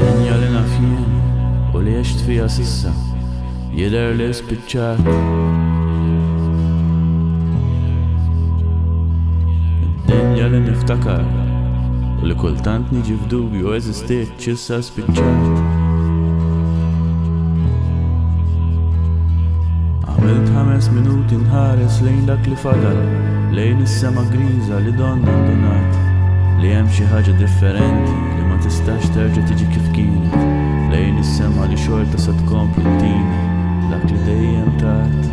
Dinja li naf jien u li għext fija sissa jidher li spiċċat li niftakar u li kultant niġi f'dubju eżistiet. X'issa spiċċajt? Għamilt ħames minuti nħares lejn dak li fadal, lejn is-sema griża li donna ndunat li hemm xi ħaġa differenti li ma tistax terġa' tiġi kif kienet lejn is-sema li xorta se tkompli ddini dak li dejjem tard.